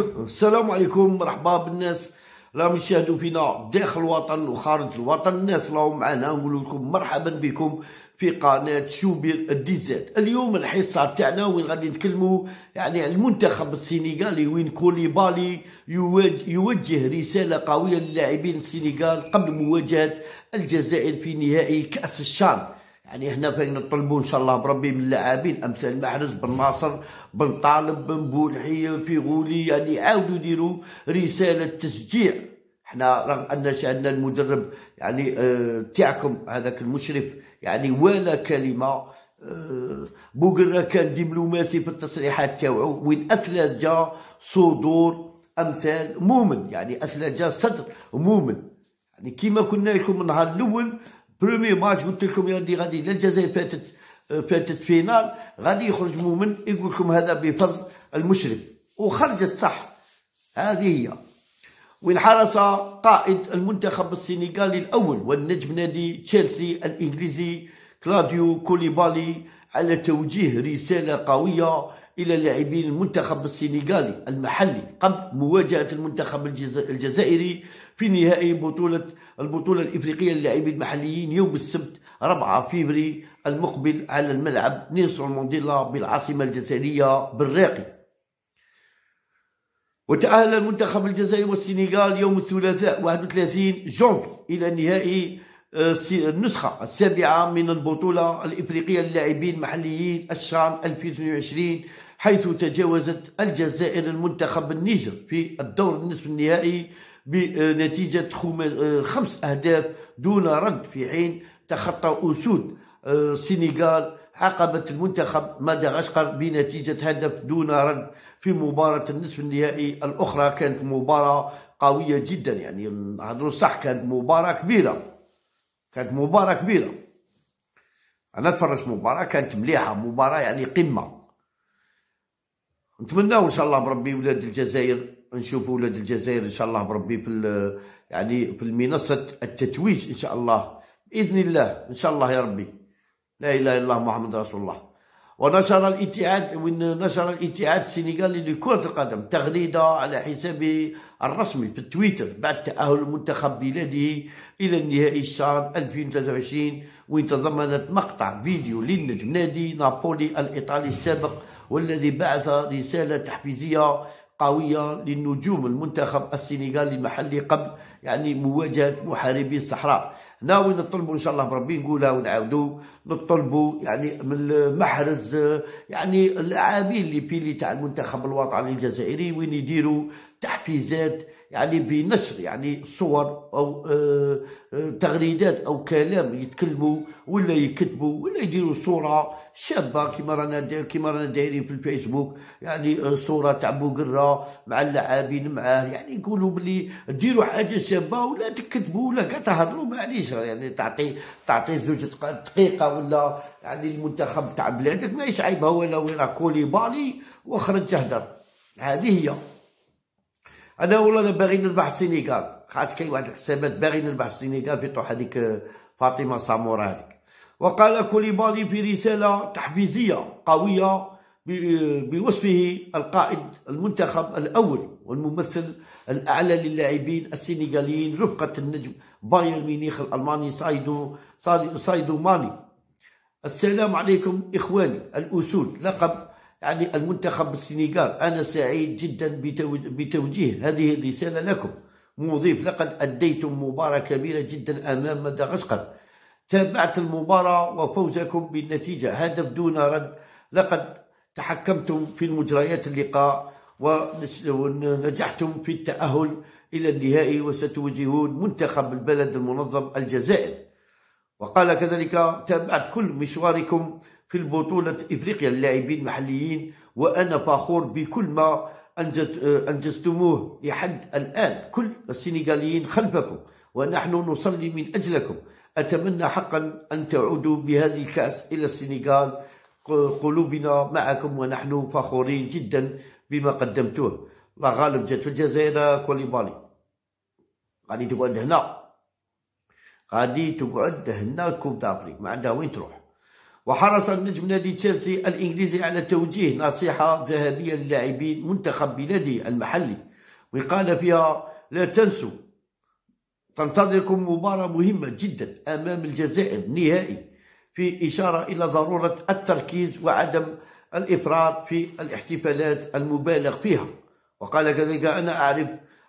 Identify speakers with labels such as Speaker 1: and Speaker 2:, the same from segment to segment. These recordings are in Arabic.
Speaker 1: السلام عليكم مرحبا بالناس. راهم يشاهدوا فينا داخل الوطن وخارج الوطن. الناس راهم معنا نقول لكم مرحبا بكم في قناة شوبير الديزات. اليوم الحصة تاعنا وين غادي نتكلموا يعني على المنتخب السنغالي وين كوليبالي يوجه رسالة قوية للاعبين السنغال قبل مواجهة الجزائر في نهائي كأس الشان. يعني إحنا فين نطلبوا إن شاء الله بربي من اللاعبين امثال محرز بن ناصر بن طالب بن بولحي في غولي يعني عاودوا يديروا رسالة تشجيع. إحنا رغم أن شاهدنا المدرب يعني آه تاعكم هذاك المشرف يعني ولا كلمة آه بوغرا كان دبلوماسي في التصريحات تاوعو وين اسلج صدور أمثال مؤمن يعني اسلج صدر مؤمن. يعني كيما كنا لكم النهار الأول برومي ماتش قلت لكم يا ودي غادي الجزائر فاتت فاتت فينال غادي يخرج مؤمن يقول لكم هذا بفضل المشرف وخرجت صح. هذه هي. وين حرص قائد المنتخب السنغالي الأول والنجم نادي تشيلسي الإنجليزي كلاديو كوليبالي على توجيه رسالة قوية إلى لاعبين المنتخب السنغالي المحلي قبل مواجهة المنتخب الجزائري في نهائي بطولة البطولة الإفريقية للاعبين المحليين يوم السبت 4 فبراير المقبل على الملعب نيلسون مانديلا بالعاصمة الجزائرية ببراقي. وتأهل المنتخب الجزائري والسنغال يوم الثلاثاء 31 جانفي إلى نهائي آه، النسخة السابعة من البطولة الإفريقية للاعبين المحليين الشان 2022 حيث تجاوزت الجزائر المنتخب النيجر في الدور النصف النهائي بنتيجة خمس أهداف دون رد في حين تخطى أسود آه، السنغال عقبة المنتخب مدغشقر بنتيجة هدف دون رد في مباراة النصف النهائي الأخرى. كانت مباراة قوية جدا يعني نهضروا صح كانت مباراة كبيرة. كانت مباراة كبيرة. أنا تفرجت مباراة كانت مليحة مباراة يعني قمة. نتمنى إن شاء الله بربي ولاد الجزائر نشوفوا ولاد الجزائر إن شاء الله بربي في يعني في المنصه التتويج إن شاء الله بإذن الله إن شاء الله يا ربي. لا إله إلا الله محمد رسول الله. ونشر الاتحاد نشر الاتحاد السنغالي لكرة القدم تغريدة على حسابه الرسمي في التويتر بعد تأهل المنتخب بلاده إلى النهائي الشهر 2023 وين تضمنت مقطع فيديو للنجم نادي نابولي الإيطالي السابق والذي بعث رسالة تحفيزية قوية للنجوم المنتخب السنغالي المحلي قبل يعني مواجهة محاربي الصحراء. ناوي نطلبوا إن شاء الله بربي نقولها ونعاودوا نطلبوا يعني من محرز يعني اللاعبين اللي بيلي تاع المنتخب الوطني الجزائري وين يديروا تحفيزات يعني بنشر يعني صور أو آه، آه، تغريدات أو كلام يتكلموا ولا يكتبوا ولا يديروا صورة شابة كما رانا كما رانا دايرين في الفيسبوك. يعني آه، صورة تاع بوقره مع اللاعبين معاه. يعني يقولوا بلي ديروا حاجة شابة ولا تكتبوا ولا كاع تهضروا معليش يعني تعطي تعطي زوج دقيقة ولا يعني المنتخب تاع بلادك ماهيش عيبها ولا وين كوليبالي وخرج تهدر. هذه هي. أنا والله باغي نربح السينيغال خاطر كاين واحد الحسابات باغي نربح السينيغال في طوح هذيك فاطمة سامورا هذيك. وقال كوليبالي في رسالة تحفيزية قوية بوصفه القائد المنتخب الأول والممثل الأعلى للاعبين السنغاليين رفقة النجم بايرن ميونخ الألماني سايدو سايدو ماني. السلام عليكم إخواني الأسود. لقب يعني المنتخب السنغال أنا سعيد جدا بتوجيه هذه الرسالة لكم. مضيف لقد أديتم مباراة كبيرة جدا أمام مدغشقر. تابعت المباراة وفوزكم بالنتيجة. هدف دون رد. لقد تحكمتم في المجريات اللقاء ونجحتم في التأهل إلى النهائي وستواجهون منتخب البلد المنظم الجزائر. وقال كذلك تابعت كل مشواركم في البطولة إفريقيا للاعبين المحليين وأنا فخور بكل ما أنجزتموه لحد الآن. كل السنغاليين خلفكم ونحن نصلي من أجلكم. أتمنى حقا أن تعودوا بهذه الكأس إلى السنغال. قلوبنا معكم ونحن فخورين جدا بما قدمتوه. الله غالب جات في الجزائر كوليبالي. غادي تقعد هنا. غادي تقعد هنا كوب دافريك ما عندها وين تروح. وحرص النجم نادي تشيلسي الإنجليزي على توجيه نصيحة ذهبية للاعبين منتخب بلاده المحلي. وقال فيها لا تنسوا تنتظركم مباراة مهمة جدا أمام الجزائر نهائي في إشارة إلى ضرورة التركيز وعدم الإفراط في الاحتفالات المبالغ فيها. وقال كذلك أنا أعرف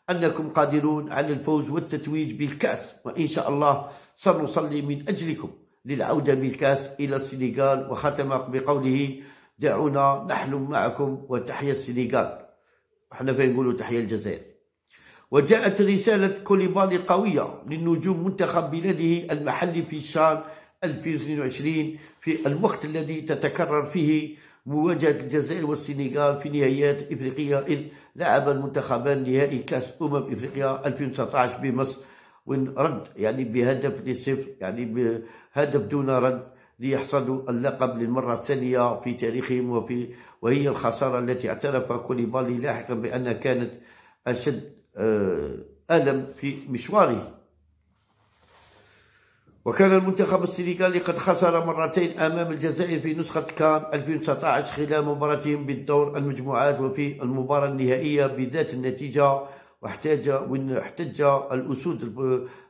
Speaker 1: أنكم قادرون على الفوز والتتويج بالكأس وإن شاء الله سنصلي من أجلكم. للعودة بالكأس إلى السنغال وختم بقوله دعونا نحلم معكم وتحيا السنغال. إحنا نقولوا تحيا الجزائر؟ وجاءت رسالة كوليبالي قوية للنجوم منتخب بلاده المحلي في شان 2022 في الوقت الذي تتكرر فيه مواجهة الجزائر والسنغال في نهائيات إفريقية إذ لعب المنتخبان نهائي كأس أمم إفريقيا 2019 بمصر وين رد يعني بهدف لصفر يعني بهدف دون رد ليحصدوا اللقب للمرة الثانية في تاريخهم وفي وهي الخسارة التي اعترف كوليبالي لاحقا بأنها كانت أشد آه، ألم في مشواره. وكان المنتخب السنغالي قد خسر مرتين أمام الجزائر في نسخة كان 2019 خلال مباراتهم بالدور المجموعات وفي المباراة النهائية بذات النتيجة واحتاج واحتج الأسود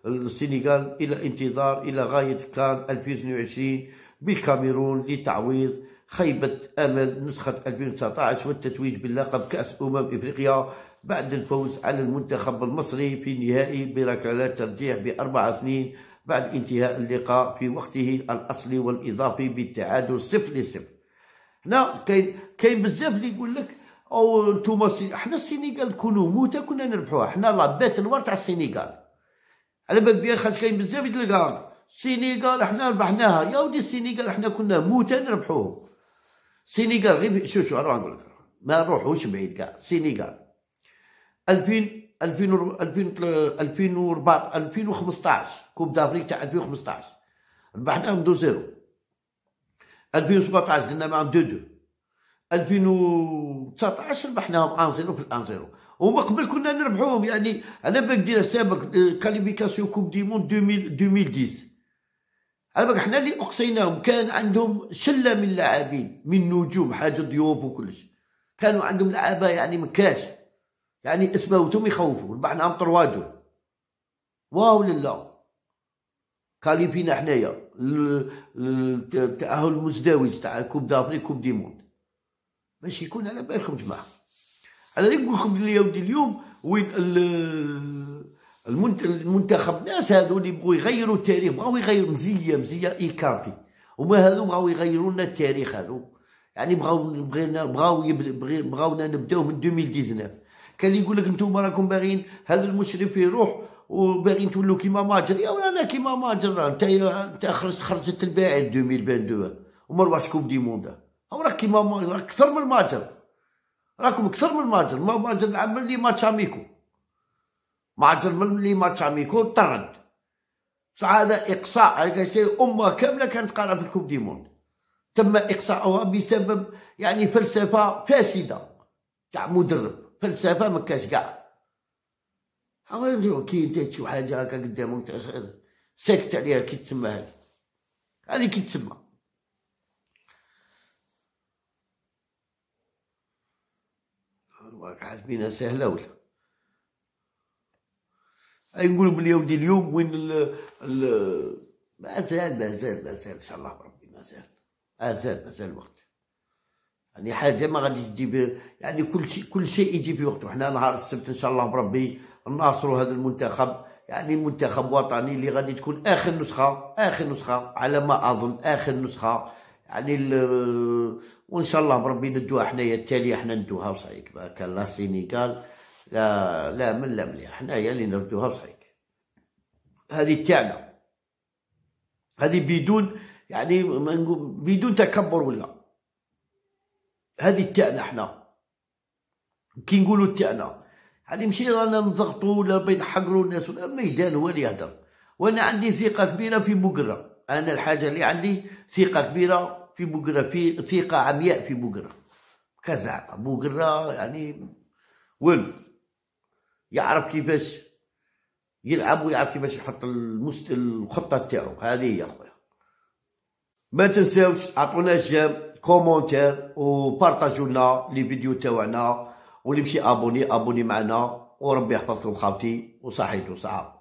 Speaker 1: السنغال إلى انتظار إلى غاية كان 2022 بالكاميرون لتعويض خيبة أمل نسخة 2019 والتتويج باللقب كأس أمم إفريقيا بعد الفوز على المنتخب المصري في النهائي بركلات ترجيح بأربع سنين بعد انتهاء اللقاء في وقته الأصلي والإضافي بالتعادل صفر لصفر. هنا كاين كاين بزاف اللي يقول لك أو انتوما حنا السينيغال كونوا موتا كنا نربحوها حنا لابيت الور تاع السينيغال. على بالك بيان خاطر كاين بزاف لك السينيغال حنا ربحناها يا ودي السينيغال حنا كنا موتا نربحوهم السينيغال غير شوف شوف نقول لك. ما نروحوش بعيد كاع. السينيغال. 2000 2015 coupe d'Afrique تاع 2015 ربحناهم deux zéro. 2017 درنا معاهم دو دو. 2019 ربحناهم 1 0 في الآن 0 ومن قبل كنا نربحوهم يعني على بالك دير سابق qualifications coupe du monde 2010 على بالك حنا اللي أقصيناهم كان عندهم شلة من اللاعبين من نجوم حاجي ضيوف وكلش. كانوا عندهم لعابه يعني مكاش يعني اسماوتهم يخوفوا ربحناهم trois à deux. واو لله. كاليفينا حنايا التاهل المزدوج تاع coupe d'Afrique coupe du monde باش يكون على بالكم جماعة. أنا نقول لكم بلي ودي اليوم وين المنتخب ناس هذو اللي بغوا يغيروا التاريخ بغاو يغيروا مزية مزية ايكافي وما هذو بغاو يغيروا لنا التاريخ هذو يعني بغاو بغينا بغاو بغاونا نبداو من 2019 كان يقول لك أنتم راكم باغيين هذا المشرف يروح وباغيين تولوا كيما ماجر. يا ولا أنا كيما ماجر انت انت خرجت خرجت الباعث 2022 وما coupe du monde أو راك كيما راك أكثر من ماجر. راكم أكثر من ماجر. ما ماجر لعب les matchs amicaux ماجر من les matchs amicaux طرد بصح هذا اقصاء هذا شيء أمة كاملة كانت قارعه في ال coupe du monde. تم اقصاؤها بسبب يعني فلسفة فاسدة. تاع مدرب. فلسفة ما كاش كاع كي أنت تشوف حاجة هكا قدامك ساكت عليها كي تسمى هذه هذه كي تسمى حاسبينها سهلة ولا؟ أي نقولوا بلي ودي اليوم وين ال ال مازال مازال مازال إن شاء الله بربي مازال مازال مازال الوقت. يعني حاجة ما غاديش تجيب يعني كل شيء كل شيء يجي في وقته. حنا نهار السبت إن شاء الله بربي ناصروا هذا المنتخب يعني منتخب وطني اللي غادي تكون آخر نسخة آخر نسخة على ما أظن آخر نسخة. يعني وإن شاء الله بربي ندوها حنايا التالية حنا ندوها بصعيك كان لا السينيغال لا لا من لا مليح حنايا اللي نردوها بصعيك هذه تاعنا هذه بدون يعني بدون تكبر ولا. هذه تاعنا حنا كي نقولوا تاعنا هذه ماشي رانا نزغطوا ولا بينحقروا الناس ولا الميدان هو اللي يهدر وأنا عندي ثقة كبيرة في بقرة. أنا الحاجة اللي عندي ثقة كبيرة في بقرة في ثقة عمياء في بقرة. كذا بقرة يعني ول يعرف كيفاش يلعب ويعرف كيفاش يحط المست الخطة تاعو. هذه هي أخويا. ما تنساوش عطونا j'aime commentaire وبارطاجوا لنا les vidéos تاعنا واللي مشي أبوني أبوني معنا وربي يحفظكم خاوتي وصحيتو صحه